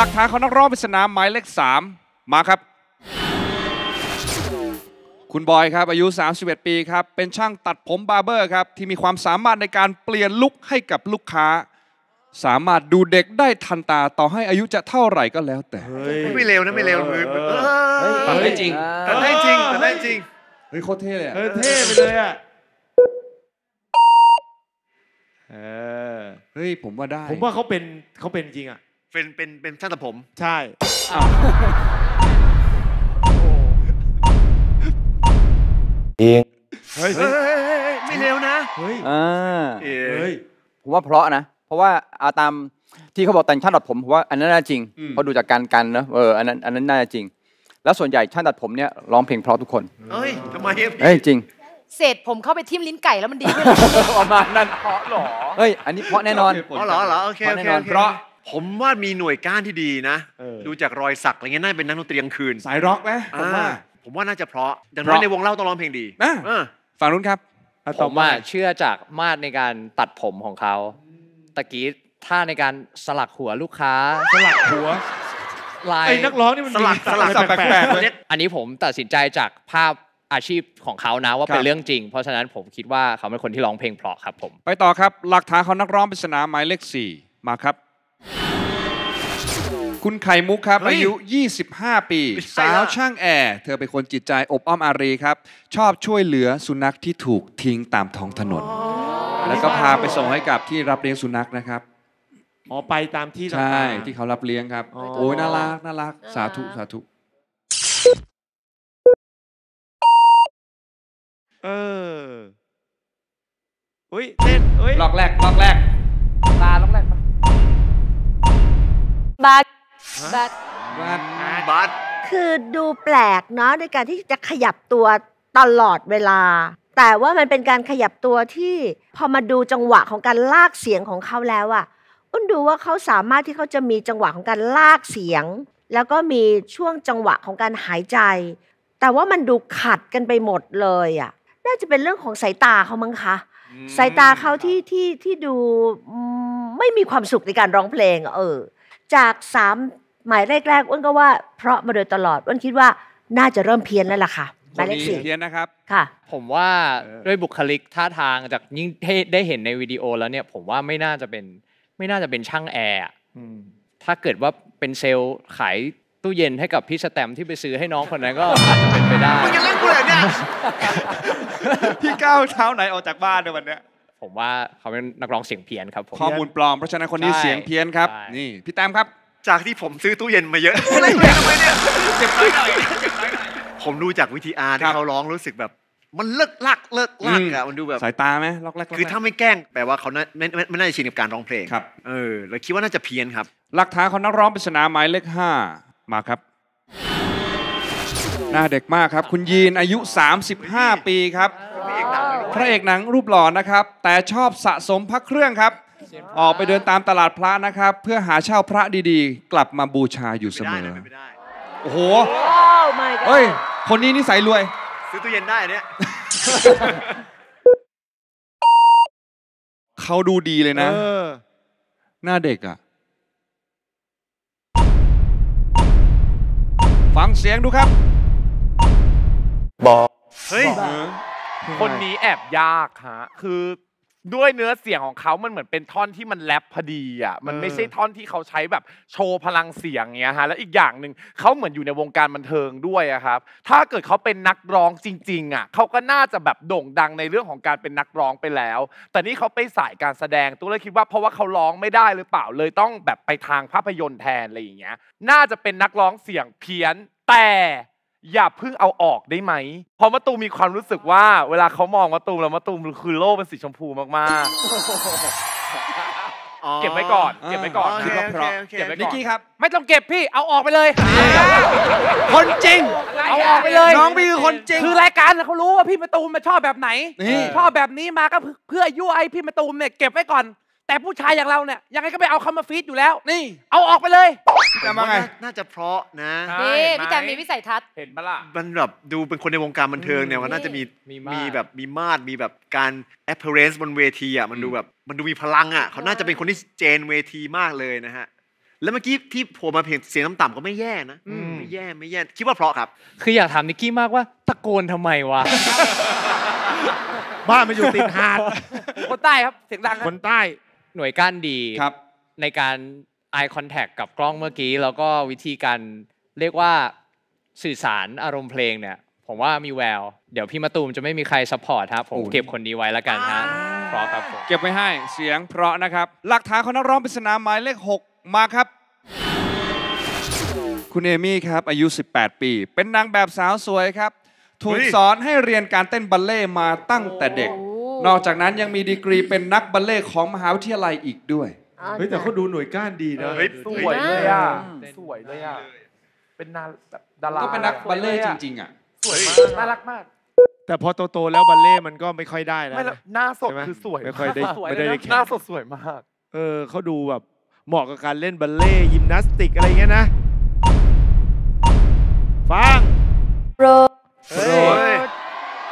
หลักฐานของนักร้องปริศนาหมายเลขสามมาครับ คุณบอยครับ อายุ 31 ปีครับ เป็นช่างตัดผมบาร์เบอร์ครับ ที่มีความสามารถในการเปลี่ยนลุคให้กับลูกค้า สามารถดูเด็กได้ทันตาต่อให้อายุจะเท่าไหร่ก็แล้วแต่ ไม่เร็วนะไม่เร็วมือเออทำได้จริงทำได้จริงทำได้จริงเฮ้ยโคตรเท่เลยอะเออเท่ไปเลยอะเออเฮ้ยผมว่าได้ ผมว่าเขาเป็นเขาเป็นจริงอะ เป็นเป็นเป็นช่างตัดผม ใช่เองเฮ้ยเฮ้ยเฮ้ยเฮ้ยเฮ้ยไม่เร็วนะเฮ้ยอ่าเอ้เฮ้ยย ผมว่าเพราะนะ เพราะว่าเอาตามที่เขาบอกแต่งช่างตัดผมผมว่าอันนั้นน่าจริงเพราะดูจากการกันเนอะเอออันนั้นอันนั้นน่าจะจริง แล้วส่วนใหญ่ช่างตัดผมเนี่ยร้องเพลงเพราะทุกคนเฮ้ยทำไมอะพี่เฮ้ยจริง เศษผมเข้าไปทิ่มลิ้นไก่แล้วมันดีขึ้นประมาณนั้นเพราะหรอเฮ้ยอันนี้เพราะแน่นอน อ๋อเหรอเหรอโอเคโอเคแน่นอนโอเคเพราะ ผมว่ามีหน่วยก้านที่ดีนะ เออ ดูจากรอยสักอะไรเงี้ยน่าจะเป็นนักดนตรีกลางคืนสายร็อกไหมผมว่า อ่าผมว่าน่าจะเพราะอย่างเพน้อยราะในวงเล่าต้องร้องเพลงดีอะเออฝั่งนู้นครับอะผต่อมมา ว่าเชื่อจากมาตรในการตัดผมของเขาตะกี้ท่าในการสลักหัวลูกค้าสลักหัวลายไอ้นักร้องนี่มันสลักมีสลักอะไรแปลกๆเลย อันนี้ผมตัดสินใจจากภาพอาชีพของเขานะว่าครับเป็นเรื่องจริง เพราะฉะนั้นผมคิดว่าเขาเป็นคนที่ร้องเพลงเพราะครับผม ไปต่อครับ หลักฐานของนักร้องปริศนาหมายเลขสี่มาครับ คุณไข่มุกครับเฮ้ย อายุ 25 ปี ไม่ใช่สาวละช่างแอร์ เธอเป็นคนจิตใจอบอ้อมอารีครับ ชอบช่วยเหลือสุนัขที่ถูกทิ้งตามท้องถนน แล้วก็พาไปส่งให้กับที่รับเลี้ยงสุนัขนะครับ อ๋อไปตามที่ใช่ต่างๆ ที่เขารับเลี้ยงครับ อ๋อ โอ้ยน่ารักน่ารัก สาธุสาธุ เอออุ้ยเต้นอุ้ย ล็อกแรกล็อกแรก บัตบัสคือดูแปลกเนาะในการที่จะขยับตัวตลอดเวลา แต่ว่ามันเป็นการขยับตัวที่พอมาดูจังหวะของการลากเสียงของเขาแล้วอะอ้นดูว่าเขาสามารถที่เขาจะมีจังหวะของการลากเสียง แล้วก็มีช่วงจังหวะของการหายใจ แต่ว่ามันดูขัดกันไปหมดเลยอะน่าจะเป็นเรื่องของสายตาเขามั้งคะสายตาเขาที่ที่ที่ดูอืมไม่มีความสุขในการร้องเพลงอะเออ จากสาม หมายแรกๆอ้วนก็ว่าเพราะมาโดยตลอดอ้วนคิดว่าน่าจะเริ่มเพี้ยนแล้วล่ะค่ะหคมายนเลขนี้สี่เพี้ยนนะครับค่ะ ผมว่าเออด้วยบุคลิกท่าทางจากยิ่งได้ได้เห็นในวิดีโอแล้วเนี่ย ผมว่าไม่น่าจะเป็นไม่น่าจะเป็นช่างแอร์อะอืมถ้าเกิดว่าเป็นเซลล์ขายตู้เย็นให้กับพี่สแตมป์ที่ไปซื้อให้น้องคนนั้นก็อาจจะเป็นไปได้มึงจะเล่นกูเลยเนี่ยพี่ก้าวเช้าไหนออกจากบ้านในวันเนี้ยผมว่าเขาเป็นนักร้องเสียงเพี้ยนครับผมข้อมูลปลอมเพราะฉะนั้นคนนี้ใช่เสียงเพี้ยนครับใช่นี่พี่แต้มครับ จากที่ผมซื้อตู้เย็นมาเยอะเล่นเพลงทำไมเนี่ยเจ็บน้อยหน่อยเจ็บน้อยหน่อยผมดูจากวิธีอาร์ครัที่บเขาร้องรู้สึกแบบ มันเลิกลักเลิกลักอะมันดูแบบสายตาไหมล็อกแรกล็กแรกคือถ้าไม่แกล้งแปลว่าเขาน่าไม่ไม่ไม่น่าจะชินกับการร้องเพลงครับเออแล้วคิดว่าน่าจะเพี้ยนครับหลักฐานของนักร้องปริศนาหมายเลขห้ามาครับหน้าเด็กมากครับ คุณยีนอายุ 35 ปีครับพระเอกหนังรูปหล่อนะครับ แต่ชอบสะสมพระเครื่องครับ ออกไปเดินตามตลาดพระนะครับ เพื่อหาเช่าพระดีๆ กลับมาบูชาอยู่เสไม่มได้อนะไม่ได้ โอ้โหโอ้ my god เฮ้ย คนนี้นิสัยรวย ซื้อตู้เย็นได้อันเนี้ยเขาดูดีเลยนะเออหน้าเด็กอะฟังเสียงดูครับ บอก เฮ้ย คนนี้แอบยากฮะ คือ ด้วยเนื้อเสียงของเขามันเหมือนเป็นท่อนที่มันแรปพอดีอะมันไม่ใช่ท่อนที่เขาใช้แบบโชว์พลังเสียงเงี้ยฮะแล้วอีกอย่างหนึ่งเขาเหมือนอยู่ในวงการบันเทิงด้วยอะครับ ถ้าเกิดเขาเป็นนักร้องจริงๆอะเขาก็น่าจะแบบโด่งดังในเรื่องของการเป็นนักร้องไปแล้ว แต่นี่เขาไปสายการแสดงตัวเลยคิดว่าเพราะว่าเขาร้องไม่ได้หรือเปล่าเลยต้องแบบไปทางภาพยนตร์แทนอะไรอย่างเงี้ยน่าจะเป็นนักร้องเสียงเพี้ยนแต่ อย่าเพิ่งเอาออกได้ไหมเพราะมะตูมมีความรู้สึกว่า เวลาเขามองมะตูมแล้วมะตูมคือโลกเป็นสีชมพูมากๆ เก็บไว้ก่อน เก็บไว้ก่อนโอเคคิดว่าเพราะโอเคเก็บไว้นิก่กอนกี้ครับ ไม่ต้องเก็บพี่เอาออกไปเลย คนจริง เอาออกไปเลย น้องพี่คือคนจริง คือรายการเขารู้ว่าพี่มะตูมมาชอบแบบไหน นี่ ชอบแบบนี้มาก็เพื่อยั่วไอ้พี่มะตูมเนี่ยเก็บไว้ก่อน แต่ผู้ชายอย่างเราเนี่ยยังไงก็ไปเอาเขามาฟีดอยู่แล้ว นี่ เอาออกไปเลยจะมาไงน่าจะเพราะนะ นี่พี่แจมมีวิสัยทัศน์ เห็นปะล่ะ มันแบบดูเป็นคนในวงการบันเทิงเนี่ยมันน่าจะมีมีมาตรมีแบบมีมาดมีแบบการ appearance บนเวทีอะมันดูแบบมันดูมีพลังอะเขาน่าจะเป็นคนที่เจนเวทีมากเลยนะฮะ แล้วเมื่อกี้ที่โผล่มาเพลงเสียงต่ำๆก็ไม่แย่นะไม่แย่ไม่แย่คิดว่าเพราะครับ คืออยากถามนิกกี้มากว่าตะโกนทำไมวะ บ้านมันอยู่ติดหาด คนใต้ครับเสียงดังครับคนใต้ หน่วยก้านดีครับ ในการ eye contact กับกล้องเมื่อกี้ แล้วก็วิธีการเรียกว่าสื่อสารอารมณ์เพลงเนี่ย ผมว่ามีแวว เดี๋ยวพี่มะตูมจะไม่มีใคร support ครับผมโอ้ยเก็บคนนี้ไว้แล้วกันฮะเพราะครับผมเก็บไว้ให้เสียงเพราะนะครับ หลักฐานของนักร้องปริศนาหมายเลข 6 มาครับ คุณเอมี่ครับ อายุ 18 ปี เป็นนางแบบสาวสวยครับ ถูกเฮ้ยสอนให้เรียนการเต้นบัลเล่ต์มาตั้งแต่เด็กโอ้ นอกจากนั้นยังมีดีกรีเป็นนักบัลเล่ต์ของมหาวิทยาลัยอีกด้วย เฮ้ยแต่เขาดูหน่วยก้านดีนะเฮ้ยสวยเลยอะสวยเลยอะเป็นนาแบบดาราก็เป็นนักบัลเล่ต์จริงๆอะสวยมากน่ารักมาก แต่พอโตๆแล้วบัลเล่ต์มันก็ไม่ค่อยได้แล้วไม่แล้วนะหน้าสดใช่ไหมคือสวยไม่ค่อยได้ากสวไม่ได้เลยแข่งนะหน้าสดสวยมาก เออเขาดูแบบเหมาะกับการเล่นบัลเล่ต์ยิมนาสติกอะไรเงี้ยนะ ฟังโปรดโปรด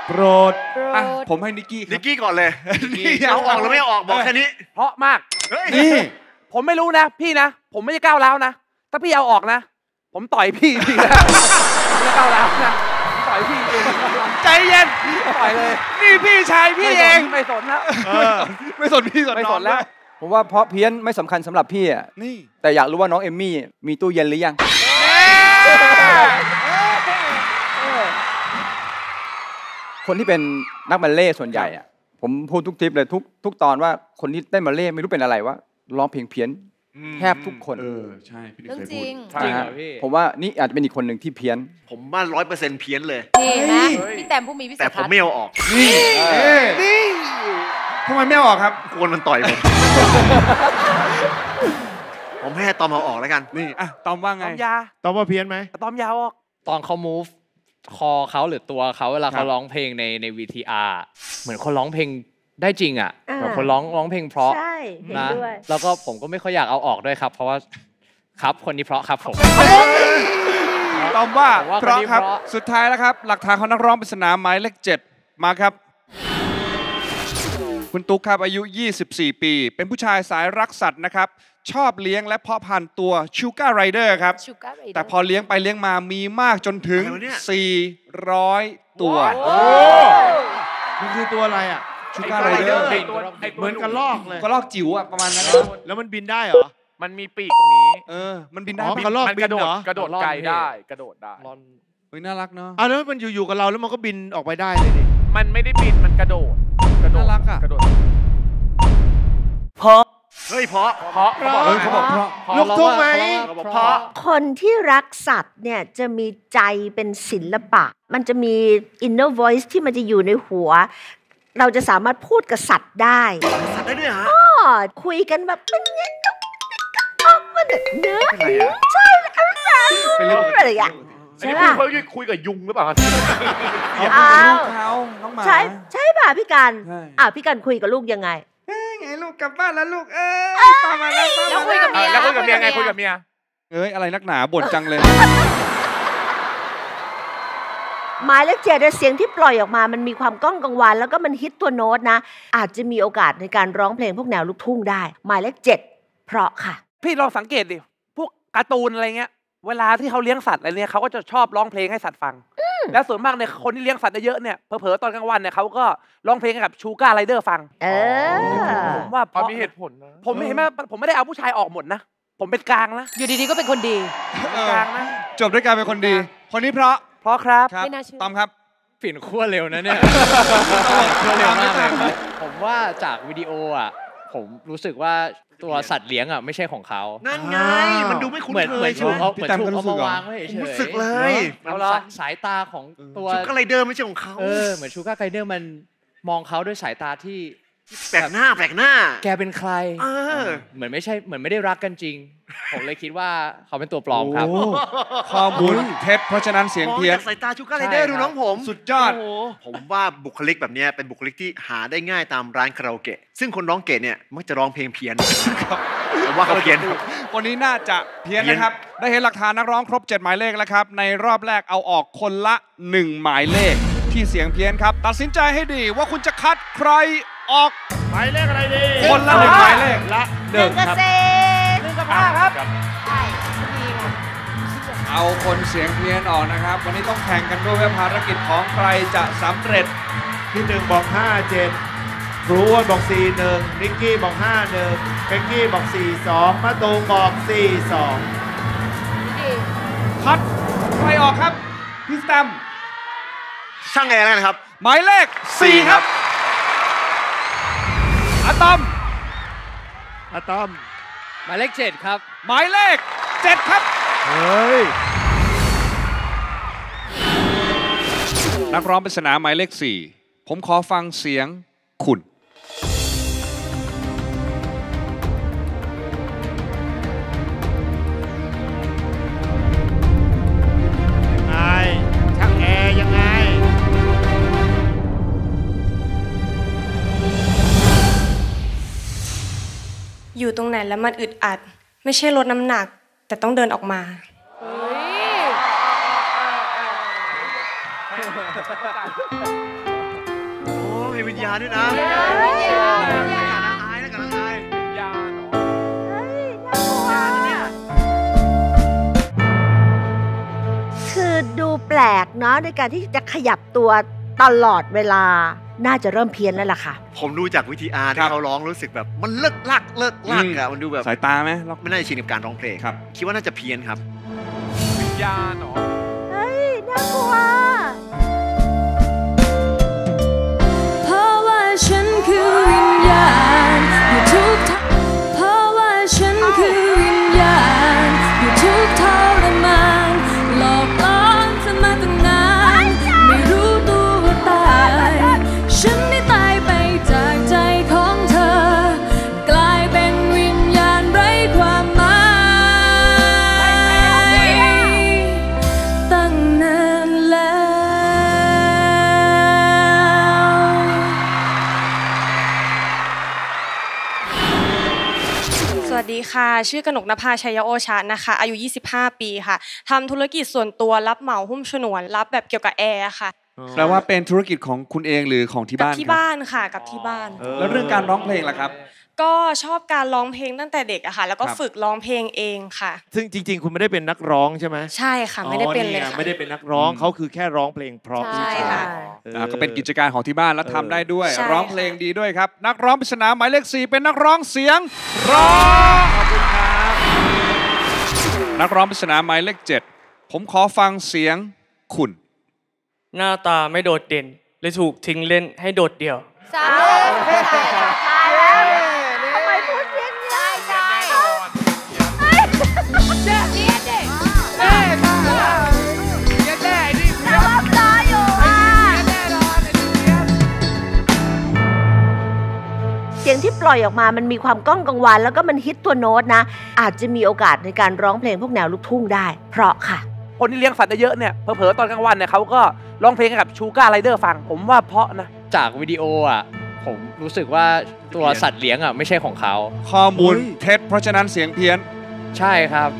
โปรดโปรอะดผมให้นิกกี้คนิรับ กกี้ก่อนเลยนี่เอาออกหรือไม่เอาออกบอกแค่นี้เพราะมาก เฮ้ยนี่ ผมไม่รู้นะ พี่นะ ผมไม่ได้ก้าวร้าวนะ ถ้าพี่เอาออกนะ ผมต่อยพี่พี่นะผมไม่ได้ก้าวร้าวนะผมต่อยพี่เองใจเย็น ต่อยเลยนี่พี่ชายพี่เองไม่สนแล้วเออไม่สนพี่สนไม่น้สองนแล้ว ผมว่าเพราะเพี้ยนไม่สำคัญสำหรับพี่อะนี่แต่อยากรู้ว่าน้องเอมมี่มีตู้เย็นหรือยัง คนที่เป็นนักบัลเล่ต์ส่วนใหญ่อะผมพูดทุกทริปเลยทุกทุกตอนว่าคนที่เต้นบัลเล่ต์ไม่รู้เป็นอะไรว่าร้องเพลงเพี้ยนแทบทุกคน เออใช่พี่นิกเรื่องเคยจพูริดงใช่จริงเหรนะฮะอพี่ผมว่านี่อาจจะเป็นอีกคนหนึ่งที่เพี้ยน ผมว่าร้อยเปอร์เซ็นต์เพี้ยนเลย นี่เห็นไหมพี่แต้มผู้มีวิสัแต่ยผทัมศน์ไม่เอาออกนี่นี่ทำไมไม่เอาออกครับกลัวมันต่อยผม ผมให้ตอมเอาออกแล้วกัน นี่อะตอมว่าไงตอมยาตอบว่าเพี้ยนไหมตอมยาออก ตอนเขา move คอเขาหรือตัวเขาเวลาครัเขาบร้องเพลงในใน VTR เหมือนคนร้องเพลงได้จริงอะอ่าแบบคนร้องร้องเพลงเพราะใช่เห็นนะด้วยแล้วก็ผมก็ไม่ค่อยอยากเอาออกด้วยครับ เพราะว่าครับคนนี้เพราะครับอะตอมว่าผมว่าเพราะคนนี้ครับเพราะสุดท้ายแล้วครับ หลักฐานของนักร้องปริศนาหมายเลขเจ็ดมาครับ คุณตุ๊กครับอายุ 24 ปี เป็นผู้ชายสายรักสัตว์นะครับ ชอบเลี้ยงและเพาะพันธุ์ตัว sugar glider ครับ sugar glider แต่พอเลี้ยงไปเลี้ยงมามีมากจนถึง อะไรวะเนี่ย 400 ตัวโอ้มันคือตัวอะไรอะ sugar glider ไอ้ตัวไอ้ตัวเหมือนกระรอกเลย กระรอกจิ๋วอะประมาณนั้นแล้วมันบินได้เหรอ มันมีปีกตรงนี้เออ มันบินได้อ๋อปะกระรอกมันกระโดบินเหดรอ กระโดดไกลได้ กระโดดได้รอนเฮ้ยน่ารักเนาะอ้าวแล้วมันอยู่ๆกับเราแล้วมันก็บินออกไปได้เลยดิ มันไม่ได้บินมันกระโดด กระโดดน่ารักอะ กระโดด เฮ้ยเพราะเพราะเขาบอกเออเขาบอกเพราะลูกทุ่งไหมเพราะคนที่รักสัตว์เนี่ยจะมีใจเป็นศิลปะ มันจะมี inner voice ที่มันจะอยู่ในหัว เราจะสามารถพูดกับสัตว์ได้สัตว์ได้ด้วยเหรอฮะก็คุยกันแบบมันเนี่ยก็ก็มันเนื้อเป็นไรอะใช่แล้วอะไรอย่างเงี้ยอันใช่นี้ป่ะคุยคุยกับยุงหรือเปล่าครับอ้าวเขาน้องหมาใช่ใช่ป่ะพี่กันใช่อะพี่กันคุยกับลูกยังไงเอ้ย ไงลูกกลับบ้านแล้วลูกเอ้ยตามมาแล้วตามแล้วมาคุยกับเมียแล้วคุยกับเมียไงคุยกับเมียเอ้ยอะไรนักหนาบ่นจังเลยหมายเลขเจ็ดเนี่ยเสียงที่ปล่อยออกมา มันมีความก้องกังวานแล้วก็มันฮิตตัวโน้ตนะ อาจจะมีโอกาสในการร้องเพลงพวกแนวลูกทุ่งได้ หมายเลขเจ็ดเพราะค่ะ พี่ลองสังเกตดิ พวกการ์ตูนอะไรเงี้ย เวลาที่เขาเลี้ยงสัตว์อะไรเนี่ยเขาก็จะชอบร้องเพลงให้สัตว์ฟัง แล้วส่วนมากเนี่ยคนที่เลี้ยงสัตว์เยอะๆเนี่ยเผลอๆตอนกลางวันเนี่ยเขาก็ร้องเพลงให้กับชูการ์ไรเดอร์ฟังเออผมว่าเพราะมีเหตุผลนะผมไม่เห็นไหมผมไม่ได้เอาผู้ชายออกหมดนะผมเป็นกลางนะอยู่ดีๆก็เป็นคนดีเป็นกลางนะจบด้วยการเป็นคนดี คนนี้เพราะเพราะครับครับไม่น่าเชื่อตอมครับเปลี่ยนขั้วเร็วนะเนี่ยขั้วเร็วมากเลยครับผมว่าจากวิดีโออะผมรู้สึกว่า ตัวสัตว์เลี้ยงอะไม่ใช่ของเขานั่นไง มันดูไม่คุ้นเหมือนเคเหมือยนใช่ถูไหกมเอาพี่เหมือนแตมถูกก็รู้เอาสึกเหรอมาวางไว้เฉผมยรู้สึกเลยมันเอาเหรอสายสายตาของตัว ชุกอะไรเดิมไม่ใช่ของเขา เออเหมือนชูการ์ไกเดอร์มันมองเขาด้วยสายตาที่ แปลกหน้าแปลกหน้า แกเป็นใครเออเหมือนไม่ใช่เหมือนไม่ได้รักกันจริง ผมเลยคิดว่าเขาเป็นตัวปลอมครับโอ้ข้อมูลเท็จเพราะฉะนั้นเสียงมองเพี้ยนจากสายตาชูการ์ไรเดอร์ใช่ดูครับน้องผม สุดยอดโโหผมว่าบุคลิกแบบเนี้ยเป็นบุคลิกที่หาได้ง่ายตามร้านคาราโอเกะ ซึ่งคนร้องเกะเนี่ยมักจะร้องเพลงเพี้ยนผมว่าเขาเพี้ยนครับคนนี้น่าจะเพี้ยนเพี้ยนนะครับ ได้เห็นหลักฐานนักร้องครบ 7 หมายเลขแล้วครับ ในรอบแรกเอาออกคนละ 1 หมายเลขที่เสียงเพี้ยนครับ ตัดสินใจให้ดีว่าคุณจะคัดใคร ออกหมายเลขอะไรดีคนละหนึ่งหมายเลขละหนึ่งกับเศษหนึ่งกับห้าครับครับเอาคนเสียงเพี้ยนออกนะครับ วันนี้ต้องแข่งกันด้วยว่าภารกิจของใครจะสำเร็จที่หนึ่งบอกห้าเจ็ดครูอ้วนบอกสี่หนึ่งนิกกี้บอกห้าหนึ่งเพ็กกี้บอกสี่สองมะตูมบอกสี่สองพัดใครออกครับพี่สแตมป์ช่างแอร์แล้วกันครับ หมายเลข4ครับ อะตอมอะตอม หมายเลขเจ็ดครับ หมายเลข7ครับ เฮ้ย นักร้องปริศนาหมายเลข4ผมขอฟังเสียงคุณ อยู่ตรงไหนแล้วมันอึดอัด ไม่ใช่ลดน้ำหนัก แต่ต้องเดินออกมาโอ้มีวิญญาณด้วยนะอายแล้วกันอายคือดูแปลกเนาะในการที่จะขยับตัวตลอดเวลา น่าจะเริ่มเพี้ยนแล้วล่ะค่ะ ผมดูจากวิธีอาร์ครัที่บเขาร้องรู้สึกแบบมันเลิกลักเลิกลักอะมันดูแบบสายตาไหมล็อกไม่น่าจะชินกับการร้องเพลงครับคิดว่าน่าจะเพี้ยนครับวิญญาณเหรอเฮ้ยน่ากลัว ชื่อกนกนภาชัยโอชานะคะ อายุ 25 ปีค่ะทำธุรกิจส่วนตัวรับเหมาหุ้มฉนวน รับแบบเกี่ยวกับแอร์ค่ะแปลว่าเป็นธุรกิจของคุณเองหรือของที่กับบ้านที่ครับบ้านค่ะ กับที่บ้าน แล้วเรื่องการร้องเพลงล่ะครับ ก็ชอบการร้องเพลงตั้งแต่เด็กอะค่ะ แล้วก็ครับฝึกร้องเพลงเองค่ะ ซึ่งจริง ๆ คุณไม่ได้เป็นนักร้องใช่ไหมใช่ค่ะไม่ได้เป็นเลยอ๋อค่ะไม่ได้เป็นนักร้องเขาคือแค่ร้องเพลงเพราะใช่ค่ะเอออ่าก็เป็นกิจการของที่บ้านแล้วทำได้ด้วยใช่ร้องเพลงดีด้วยครับ นักร้องปริศนาหมายเลข4เป็นนักร้องเสียงร้องขอบคุณครับนักร้องปริศนาหมายเลข7ผมขอฟังเสียงคุณ หน้าตาไม่โดดเด่นเลยถูกทิ้งเล่นให้โดดเดี่ยวสามเลยใช่ใช่ ล่อยออกมามันมีความก้องกังวานแล้วก็มันฮิตตัวโน้ตนะ อาจจะมีโอกาสในการร้องเพลงพวกแนวลูกทุ่งได้ เพราะค่ะ คนที่เลี้ยงสัตว์เยอะๆเนี่ยเผลอๆตอนกลางวันเนี่ยเขาก็ร้องเพลงให้กับชูการ์ไรเดอร์ฟังผมว่าเพราะนะจากวิดีโออะผมรู้สึกว่าตัวสัตว์เลี้ยงอะไม่ใช่ของเขาข้อมูลเท็จเพราะฉะนั้นเสียงเพี้ยน ใช่ครับ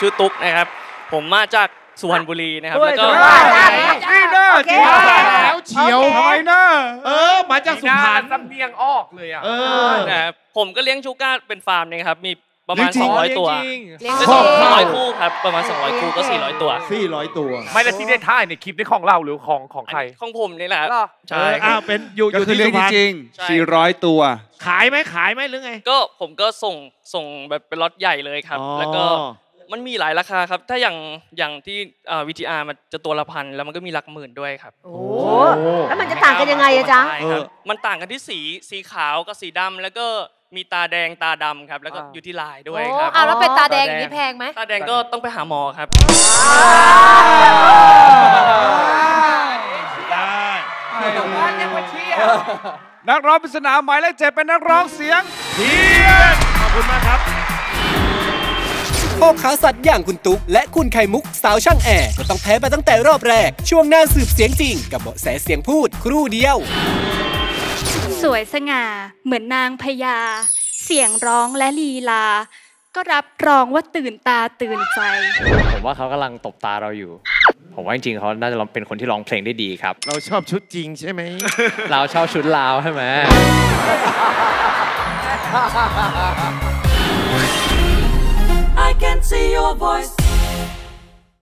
ชื่อตุ๊กนะครับ ผมมาจากสุพรรณบุรีนะครับแล้วก็ นี่เนอะจริงแล้วเฉียวทำไมเนอะเออ มาจากสุพรรณสำเนียงออกเลยอะ เออนะครับผมก็เลี้ยงชูก้าเป็นฟาร์มเองครับ มีประมาณจริง 200 ตัวเลี้ยงไม่จริง สองร้อยคู่ครับ ประมาณ 200 คู่ก็ 400 ตัวสี่ร้อยตัวไม่และที่ได้ท่ายในคลิปนี้ของเราหรือของของใคร ของผมนี่แหละครับเหรอใช่เออคอ้ารัวบเป็นอยู่อก็ยู่คือที่เลี้ยสุงพรรณจริงใช่ ๆ400 ตัว ขายไหมขายไหมหรือไง ก็ผมก็ส่งส่งแบบเป็นล็อตใหญ่เลยครับ อ๋อ แล้วก็ มันมีหลายราคาครับ ถ้าอย่างอย่างที่เอ่อ VTR มันจะตัวละพันแล้วมันก็มีหลักหมื่นด้วยครับโอ้แล้วมันจะต่างกันยังไงอะจ๊ะมันต่างกันที่สีสีขาวกับสีดำแล้วก็มีตาแดงตาดำครับ แล้วก็อยู่ที่ลายด้วยครับอ้าวแล้วเป็นตาแดงนี่แพงไหม ตาแดงก็ต้องไปหาหมอครับนักร้องปริศนาหมายเลขเจ็ดเป็นนักร้องเสียงเทียนขอบคุณมากครับ พ่อค้าสัตว์อย่างคุณตุ๊กและคุณไข่มุกสาวช่างแอร์ก็ต้องแพ้ไปตั้งแต่รอบแรก ช่วงหน้าสืบเสียงจริง กับเบาะแสเสียงพูดครู่เดียว สวยสง่า เหมือนนางพญาเสียงร้องและลีลา ก็รับรองว่าตื่นตาตื่นใจ ผมว่าเขากำลังตบตาเราอยู่ ผมว่าจริงๆเขาน่าจะเป็นคนที่ร้องเพลงได้ดีครับ เราชอบชุดจริงใช่ไหม เราชอบชุดลาวใช่ไหม I can see your voice